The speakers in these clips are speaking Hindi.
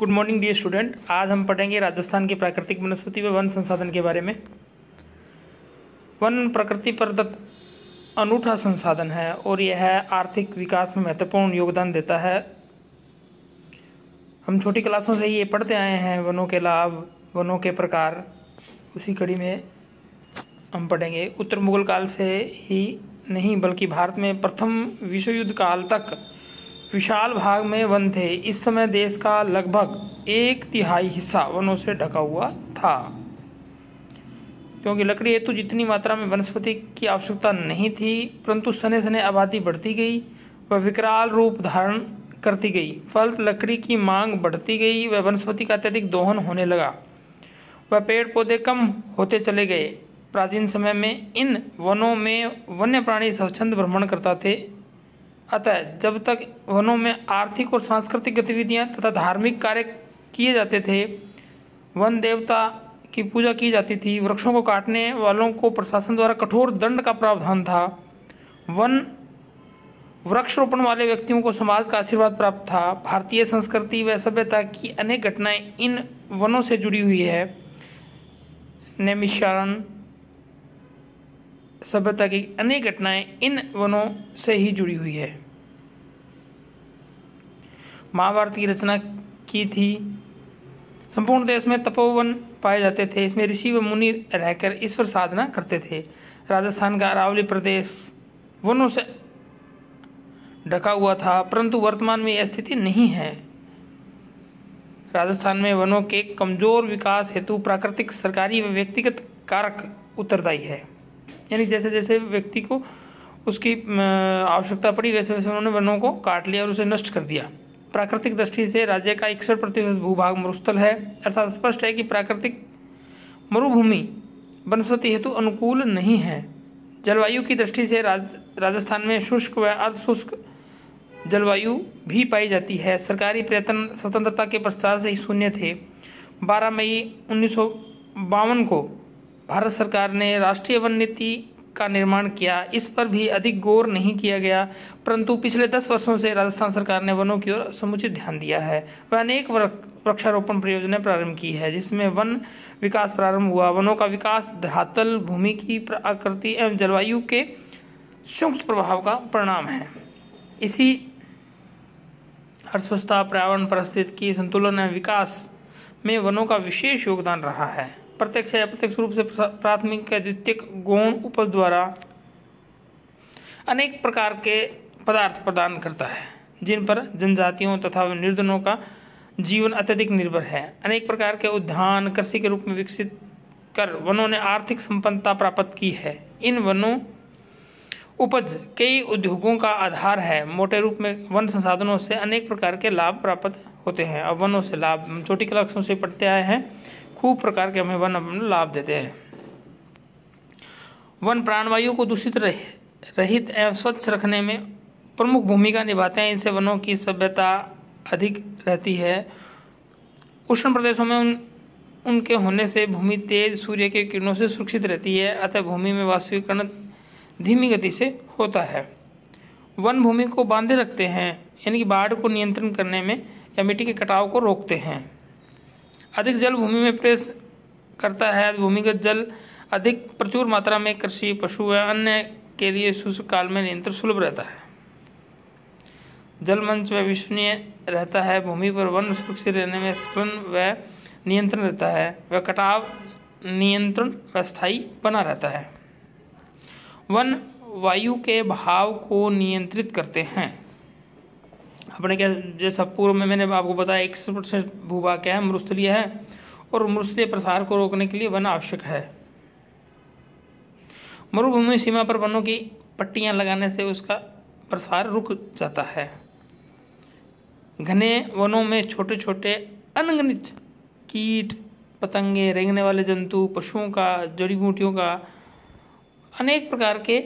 गुड मॉर्निंग डियर स्टूडेंट आज हम पढ़ेंगे राजस्थान की प्राकृतिक वनस्पति व वन संसाधन के बारे में। वन प्रकृति प्रदत्त अनूठा संसाधन है और यह आर्थिक विकास में महत्वपूर्ण योगदान देता है। हम छोटी क्लासों से ही ये पढ़ते आए हैं, वनों के लाभ, वनों के प्रकार। उसी कड़ी में हम पढ़ेंगे। उत्तर मुगल काल से ही नहीं, बल्कि भारत में प्रथम विश्व युद्ध काल तक विशाल भाग में वन थे। इस समय देश का लगभग एक तिहाई हिस्सा वनों से ढका हुआ था। क्योंकि लकड़ी हेतु जितनी मात्रा में वनस्पति की आवश्यकता नहीं थी, परंतु सने सने आबादी बढ़ती गई व विकराल रूप धारण करती गई। फल, लकड़ी की मांग बढ़ती गई व वनस्पति का अत्यधिक दोहन होने लगा। वह पेड़ पौधे कम होते चले गए। प्राचीन समय में इन वनों में वन्य प्राणी स्वच्छंद भ्रमण करता थे। अतः जब तक वनों में आर्थिक और सांस्कृतिक गतिविधियाँ तथा धार्मिक कार्य किए जाते थे, वन देवता की पूजा की जाती थी, वृक्षों को काटने वालों को प्रशासन द्वारा कठोर दंड का प्रावधान था। वन वृक्ष रोपण वाले व्यक्तियों को समाज का आशीर्वाद प्राप्त था। भारतीय संस्कृति व सभ्यता की अनेक घटनाएँ इन वनों से जुड़ी हुई है। नैमिषारण सभ्यता की अनेक घटनाएँ इन वनों से ही जुड़ी हुई है। महाभारत की रचना की थी। संपूर्ण देश में तपोवन पाए जाते थे। इसमें ऋषि व मुनि रहकर ईश्वर साधना करते थे। राजस्थान का अरावली प्रदेश वनों से ढका हुआ था, परंतु वर्तमान में यह स्थिति नहीं है। राजस्थान में वनों के कमज़ोर विकास हेतु प्राकृतिक सरकारी व व्यक्तिगत कारक उत्तरदायी है। यानी जैसे जैसे व्यक्ति को उसकी आवश्यकता पड़ी वैसे वैसे उन्होंने वनों को काट लिया और उसे नष्ट कर दिया। प्राकृतिक दृष्टि से राज्य का इकसठ प्रतिशत भूभाग मरुस्थल है अर्थात स्पष्ट है कि प्राकृतिक मरुभूमि वनस्पति हेतु अनुकूल नहीं है। जलवायु की दृष्टि से राज, राजस्थान में शुष्क व अर्ध शुष्क जलवायु भी पाई जाती है। सरकारी प्रयत्न स्वतंत्रता के पश्चात से ही शून्य थे। 12 मई उन्नीस सौ बावन को भारत सरकार ने राष्ट्रीय वन नीति का निर्माण किया, इस पर भी अधिक गौर नहीं किया गया, परंतु पिछले दस वर्षों से राजस्थान सरकार ने वनों की ओर समुचित ध्यान दिया है। वह अनेक वृक्षारोपण परियोजनाएँ प्रारंभ की है, जिसमें वन विकास प्रारंभ हुआ। वनों का विकास धरातल, भूमि की प्रकृति एवं जलवायु के संयुक्त प्रभाव का परिणाम है। इसी अर्थव्यवस्था पर्यावरण परिस्थिति की संतुलन एवं विकास में वनों का विशेष योगदान रहा है। प्रत्यक्ष या अप्रत्यक्ष रूप से प्राथमिक या द्वितीय गौण उपज द्वारा अनेक प्रकार के पदार्थ प्रदान करता है, जिन पर जनजातियों तथा निर्धनों का जीवन अत्यधिक निर्भर है। अनेक प्रकार के उद्यान, कृषि के रूप में विकसित कर वनों ने आर्थिक संपन्नता प्राप्त की है। इन वनों उपज कई उद्योगों का आधार है। मोटे रूप में वन संसाधनों से अनेक प्रकार के लाभ प्राप्त होते हैं। और वनों से लाभ छोटी क्लासों से पढ़ते आए हैं। खूब प्रकार के हमें वन अपने लाभ देते हैं। वन प्राणवायु को दूषित रह, रहित एवं स्वच्छ रखने में प्रमुख भूमिका निभाते हैं। इनसे वनों की सभ्यता अधिक रहती है। उष्ण प्रदेशों में उन, उनके होने से भूमि तेज, सूर्य के किरणों से सुरक्षित रहती है, अतः भूमि में वास्तविकरण धीमी गति से होता है। वन भूमि को बांधे रखते हैं, यानी कि बाढ़ को नियंत्रण करने में या मिट्टी के कटाव को रोकते हैं। अधिक जल भूमि में प्रवेश करता है भूमिगत जल अधिक प्रचुर मात्रा में कृषि, पशु व अन्य के लिए शुष्क काल में नियंत्रण सुलभ रहता है। जल मंच व विश्वनीय रहता है, भूमि पर वन सुरक्षित रहने में स्खलन व नियंत्रण रहता है, व कटाव नियंत्रण व स्थायी बना रहता है। वन वायु के भाव को नियंत्रित करते हैं। अपने क्या, जैसा पूर्व में मैंने आपको बताया, एक परसेंट भूभाग क्या है? मरुस्थलीय है। और मरुस्थलीय प्रसार को रोकने के लिए वन आवश्यक है। मरुभूमि सीमा पर वनों की पट्टियाँ लगाने से उसका प्रसार रुक जाता है। घने वनों में छोटे छोटे अनगणित कीट, पतंगे, रेंगने वाले जंतु, पशुओं का, जड़ी बूटियों का अनेक प्रकार के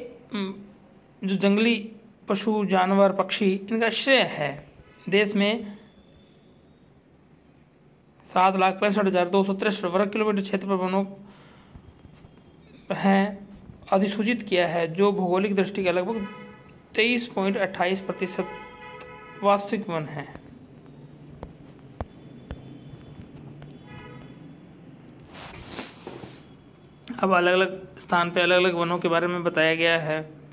जो जंगली पशु, जानवर, पक्षी, इनका श्रेय है। देश में सात लाख पैंसठ हज़ार दो सौ तिरसठ वर्ग किलोमीटर क्षेत्र पर वनों हैं, अधिसूचित किया है, जो भौगोलिक दृष्टि के लगभग तेईस पॉइंट अट्ठाईस प्रतिशत वास्तविक वन है। अब अलग अलग स्थान पर अलग अलग वनों के बारे में बताया गया है।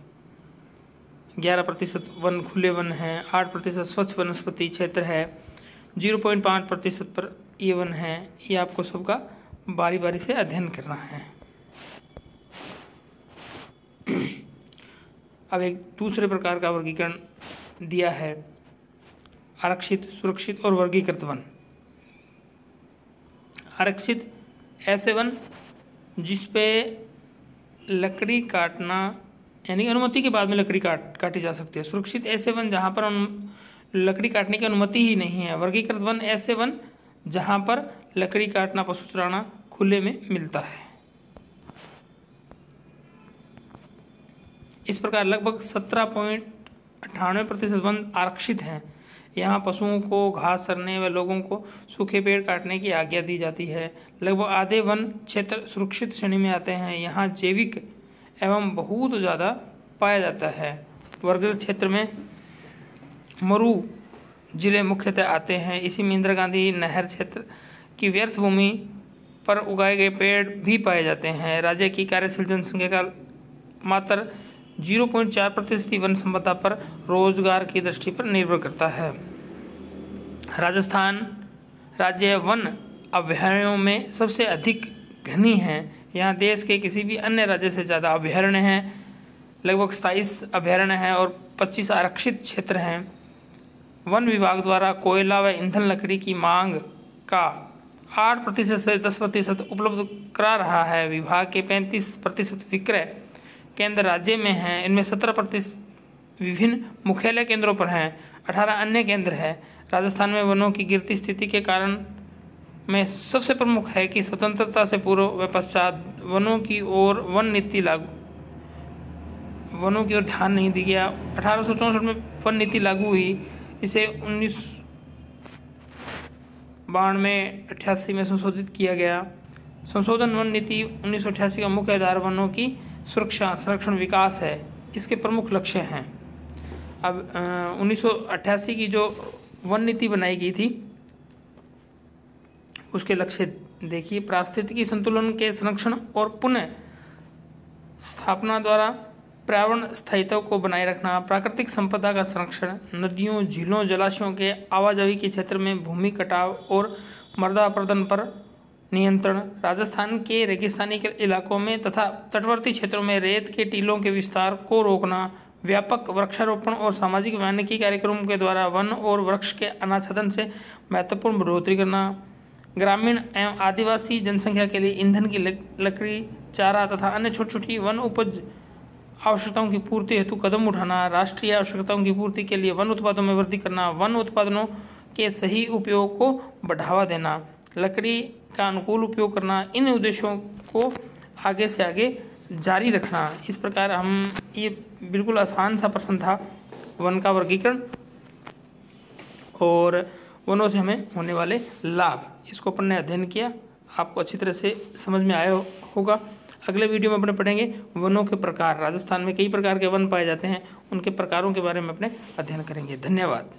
ग्यारह प्रतिशत वन खुले वन हैं, आठ प्रतिशत स्वच्छ वनस्पति क्षेत्र है, ज़ीरो पॉइंट पाँच प्रतिशत पर ये वन है। ये आपको सबका बारी बारी से अध्ययन करना है। अब एक दूसरे प्रकार का वर्गीकरण दिया है। आरक्षित, सुरक्षित और वर्गीकृत वन। आरक्षित ऐसे वन जिस पे लकड़ी काटना यानी अनुमति के बाद में लकड़ी काट, काटी जा सकती है। सुरक्षित ऐसे वन जहाँ पर लकड़ी काटने की अनुमति ही नहीं है। वर्गीकृत वन ऐसे वन जहाँ पर लकड़ी काटना, पशु चराना खुले में मिलता है। इस प्रकार लगभग सत्रह पॉइंट अट्ठानवे प्रतिशत वन आरक्षित हैं। यहाँ पशुओं को घास चरने व लोगों को सूखे पेड़ काटने की आज्ञा दी जाती है। लगभग आधे वन क्षेत्र सुरक्षित श्रेणी में आते हैं। यहाँ जैविक एवं बहुत ज़्यादा पाया जाता है। वर्ग क्षेत्र में मरु ज़िले मुख्यतः आते हैं। इसी में इंदिरा गांधी नहर क्षेत्र की व्यर्थ भूमि पर उगाए गए पेड़ भी पाए जाते हैं। राज्य की कार्यशील जनसंख्या का मात्र ज़ीरो पॉइंट चार प्रतिशत वन संपदा पर रोज़गार की दृष्टि पर निर्भर करता है। राजस्थान राज्य वन अभ्यारण्यों में सबसे अधिक घनी है। यहाँ देश के किसी भी अन्य राज्य से ज़्यादा अभ्यारण्य हैं, लगभग सताईस अभ्यारण्य हैं और पच्चीस आरक्षित क्षेत्र हैं। वन विभाग द्वारा कोयला व ईंधन लकड़ी की मांग का आठ प्रतिशत से दस प्रतिशत उपलब्ध करा रहा है। विभाग के पैंतीस प्रतिशत विक्रय केंद्र राज्य में हैं, इनमें सत्रह प्रतिशत विभिन्न मुख्यालय केंद्रों पर हैं, अठारह अन्य केंद्र हैं। राजस्थान में वनों की गिरती स्थिति के कारण में सबसे प्रमुख है कि स्वतंत्रता से पूर्व व पश्चात वनों की ओर वन नीति लागू। वनों की ओर ध्यान नहीं दिया गया। अठारह में वन नीति लागू हुई। इसे उन्नीस बानवे अठासी में संशोधित किया गया। संशोधन वन नीति उन्नीस सौ अठासी का मुख्य आधार वनों की सुरक्षा, संरक्षण, विकास है। इसके प्रमुख लक्ष्य हैं। अब उन्नीस सौ अट्ठासी की जो वन नीति बनाई गई थी उसके लक्ष्य देखिए, पारिस्थितिकी संतुलन के संरक्षण और पुनः स्थापना द्वारा पर्यावरण स्थायित्व को बनाए रखना, प्राकृतिक संपदा का संरक्षण, नदियों, झीलों, जलाशयों के आवाजाही के क्षेत्र में भूमि कटाव और मृदा प्रदन पर नियंत्रण, राजस्थान के रेगिस्तानी इलाकों में तथा तटवर्ती क्षेत्रों में रेत के टीलों के विस्तार को रोकना, व्यापक वृक्षारोपण और सामाजिक वानिकी कार्यक्रमों के द्वारा वन और वृक्ष के अनाच्छादन से महत्वपूर्ण बढ़ोतरी करना ग्रामीण एवं आदिवासी जनसंख्या के लिए ईंधन की लकड़ी, चारा तथा अन्य छोटी छोटी वन उपज आवश्यकताओं की पूर्ति हेतु कदम उठाना, राष्ट्रीय आवश्यकताओं की पूर्ति के लिए वन उत्पादों में वृद्धि करना, वन उत्पादनों के सही उपयोग को बढ़ावा देना, लकड़ी का अनुकूल उपयोग करना, इन उद्देश्यों को आगे से आगे जारी रखना। इस प्रकार हम ये बिल्कुल आसान सा प्रश्न था, वन का वर्गीकरण और वनों से हमें होने वाले लाभ। इसको अपन ने अध्ययन किया। आपको अच्छी तरह से समझ में आया होगा। अगले वीडियो में अपने पढ़ेंगे वनों के प्रकार। राजस्थान में कई प्रकार के वन पाए जाते हैं। उनके प्रकारों के बारे में अपने अध्ययन करेंगे। धन्यवाद।